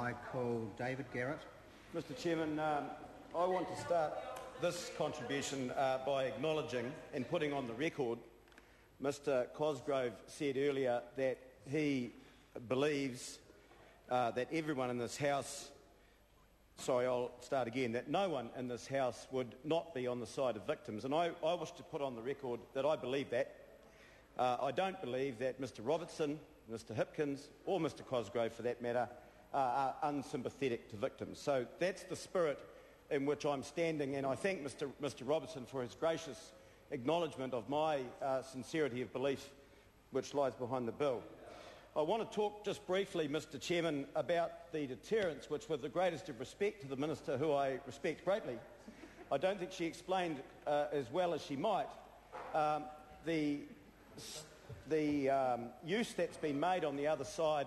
I call David Garrett. Mr Chairman, um, I want to start this contribution uh, by acknowledging and putting on the record Mr Cosgrove said earlier that he believes uh, that everyone in this House, sorry, I'll start again, that no one in this House would not be on the side of victims. And I, I wish to put on the record that I believe that. Uh, I don't believe that Mr Robertson, Mr Hipkins, or Mr Cosgrove, for that matter, uh, are unsympathetic to victims. So that's the spirit in which I'm standing, and I thank Mr, Mr Robertson for his gracious acknowledgement of my uh, sincerity of belief which lies behind the bill. I want to talk just briefly, Mr Chairman, about the deterrence, which with the greatest of respect to the Minister, who I respect greatly, I don't think she explained uh, as well as she might, um, the, the um, use that's been made on the other side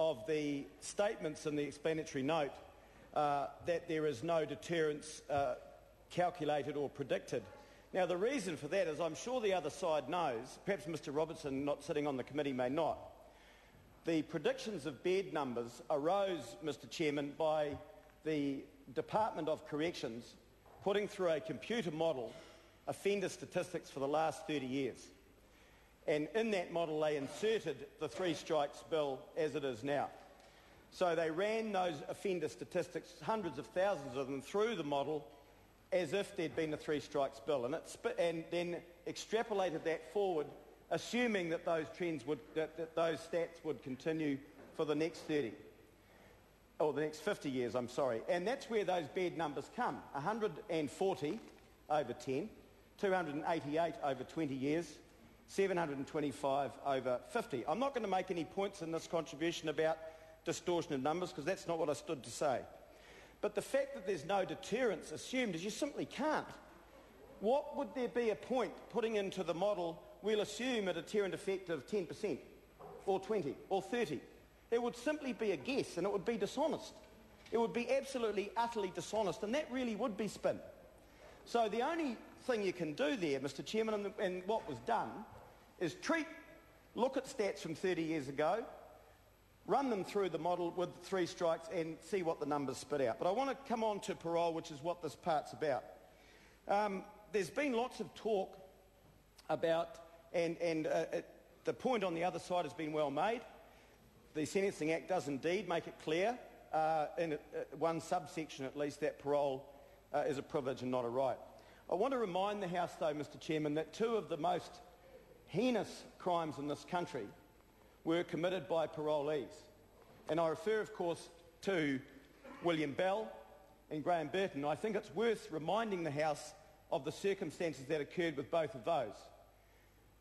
of the statements in the explanatory note uh, that there is no deterrence uh, calculated or predicted. Now, the reason for that is I'm sure the other side knows, perhaps Mr Robertson, not sitting on the committee, may not, the predictions of bed numbers arose, Mr Chairman, by the Department of Corrections putting through a computer model offender statistics for the last 30 years. And in that model they inserted the three strikes bill as it is now. So they ran those offender statistics, hundreds of thousands of them, through the model as if there'd been a three strikes bill and, and then extrapolated that forward assuming that those trends would, that, that those stats would continue for the next 30, or the next 50 years, I'm sorry. And that's where those bed numbers come. 140 over 10, 288 over 20 years, 725 over 50. I'm not going to make any points in this contribution about distortion of numbers because that's not what I stood to say. But the fact that there's no deterrence assumed is you simply can't. What would there be a point putting into the model we'll assume a deterrent effect of 10% or 20 or 30. It would simply be a guess and it would be dishonest. It would be absolutely, utterly dishonest and that really would be spin. So the only thing you can do there, Mr Chairman, and, and what was done is treat, look at stats from 30 years ago, run them through the model with three strikes and see what the numbers spit out. But I want to come on to parole, which is what this part's about. Um, there's been lots of talk about and, and uh, it, uh, the point on the other side has been well made. The Sentencing Act does indeed make it clear, uh, in uh, one subsection at least, that parole uh, is a privilege and not a right. I want to remind the House, though, Mr Chairman, that two of the most heinous crimes in this country were committed by parolees. And I refer, of course, to William Bell and Graeme Burton. I think it's worth reminding the House of the circumstances that occurred with both of those.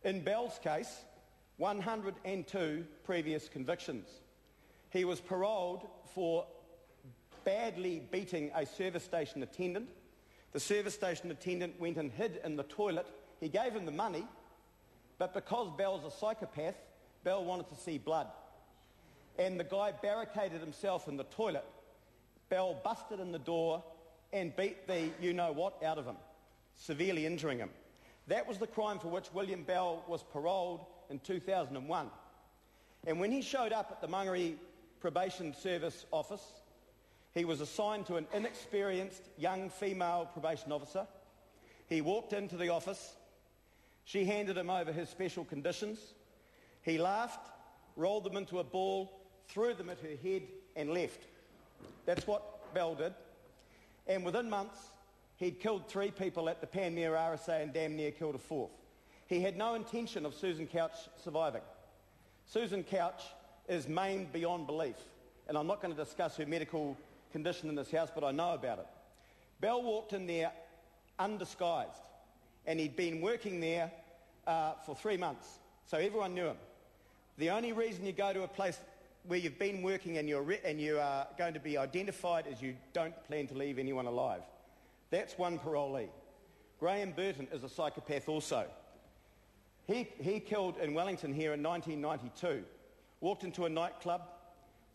In Bell's case, 102 previous convictions. He was paroled for badly beating a service station attendant. The service station attendant went and hid in the toilet. He gave him the money, but because Bell's a psychopath, Bell wanted to see blood. And the guy barricaded himself in the toilet. Bell busted in the door and beat the you-know-what out of him, severely injuring him. That was the crime for which William Bell was paroled in 2001. And when he showed up at the Mangere Probation Service office, he was assigned to an inexperienced young female probation officer. He walked into the office. She handed him over his special conditions. He laughed, rolled them into a ball, threw them at her head and left. That's what Bell did. And within months, He'd killed three people at the Panmure RSA and damn near killed a fourth. He had no intention of Susan Couch surviving. Susan Couch is maimed beyond belief. And I'm not going to discuss her medical condition in this house, but I know about it. Bell walked in there undisguised. And he'd been working there uh, for three months. So everyone knew him. The only reason you go to a place where you've been working and, you're re- and you are going to be identified is you don't plan to leave anyone alive. That's one parolee. Graeme Burton is a psychopath also. He, he killed in Wellington here in 1992, walked into a nightclub,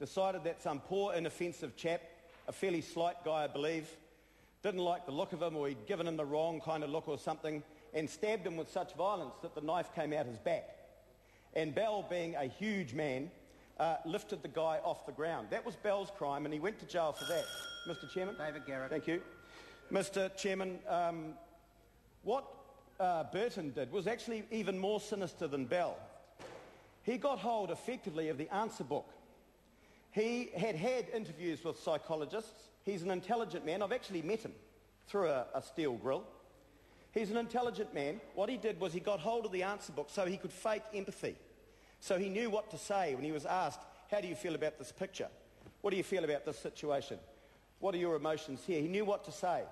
decided that some poor inoffensive chap, a fairly slight guy I believe, didn't like the look of him or he'd given him the wrong kind of look or something and stabbed him with such violence that the knife came out his back. And Bell, being a huge man, uh, lifted the guy off the ground. That was Bell's crime, and he went to jail for that. Mr. Chairman. David Garrett. Thank you, Mr. Chairman. Um, what uh, Burton did was actually even more sinister than Bell. He got hold effectively of the answer book. He had had interviews with psychologists. He's an intelligent man. I've actually met him through a, a steel grill. He's an intelligent man. What he did was he got hold of the answer book so he could fake empathy. So he knew what to say when he was asked, how do you feel about this picture? What do you feel about this situation? What are your emotions here? He knew what to say.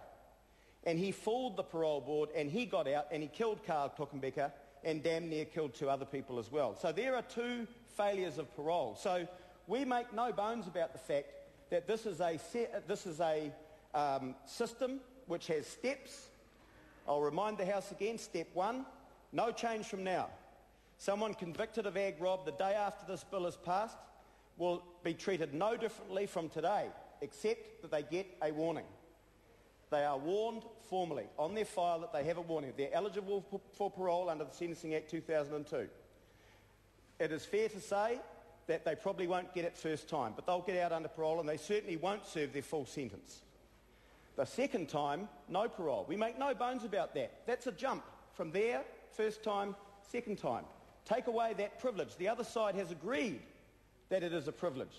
And he fooled the parole board and he got out and he killed Karl Kuchenbecker and damn near killed two other people as well. So there are two failures of parole. So we make no bones about the fact that this is a, set, this is a um, system which has steps. I'll remind the House again, step one, no change from now. Someone convicted of ag rob the day after this bill is passed will be treated no differently from today, except that they get a warning. They are warned formally on their file that they have a warning. They're eligible for parole under the Sentencing Act 2002. It is fair to say that they probably won't get it first time, but they'll get out under parole and they certainly won't serve their full sentence. The second time, no parole. We make no bones about that. That's a jump from there, first time, second time. Take away that privilege. The other side has agreed that it is a privilege.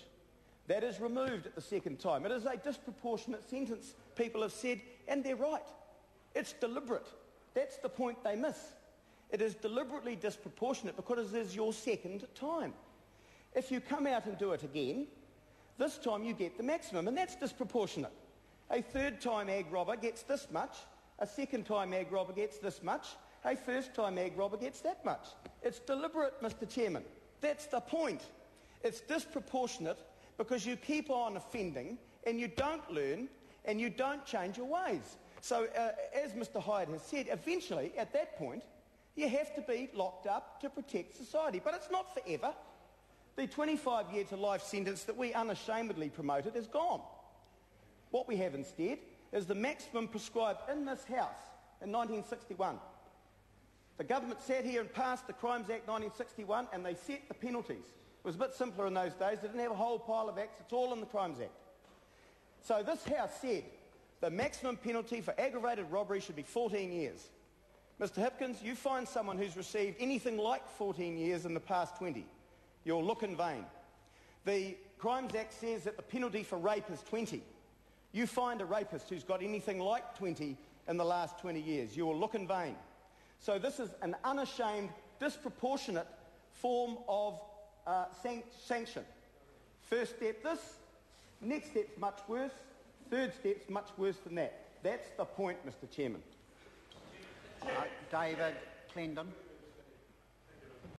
That is removed at the second time. It is a disproportionate sentence, people have said, and they're right. It's deliberate. That's the point they miss. It is deliberately disproportionate because it is your second time. If you come out and do it again, this time you get the maximum, and that's disproportionate. A third time ag robber gets this much, a second time ag robber gets this much, a first time ag robber gets that much. It's deliberate, Mr Chairman. That's the point. It's disproportionate because you keep on offending and you don't learn and you don't change your ways. So, uh, as Mr Hide has said, eventually, at that point, you have to be locked up to protect society. But it's not forever. The 25 year to life sentence that we unashamedly promoted is gone. What we have instead is the maximum prescribed in this House in 1961. The government sat here and passed the Crimes Act 1961 and they set the penalties. It was a bit simpler in those days. They didn't have a whole pile of acts. It's all in the Crimes Act. So this House said the maximum penalty for aggravated robbery should be 14 years. Mr Hipkins, you find someone who's received anything like 14 years in the past 20. You'll look in vain. The Crimes Act says that the penalty for rape is 20. You find a rapist who's got anything like 20 in the last 20 years. You will look in vain. So this is an unashamed, disproportionate form of uh, san- sanction. First step this, next step's much worse, third step's much worse than that. That's the point, Mr Chairman. Uh, David Clendon.